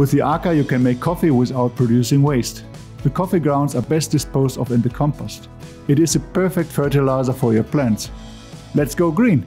With the Arca, you can make coffee without producing waste. The coffee grounds are best disposed of in the compost. It is a perfect fertilizer for your plants. Let's go green!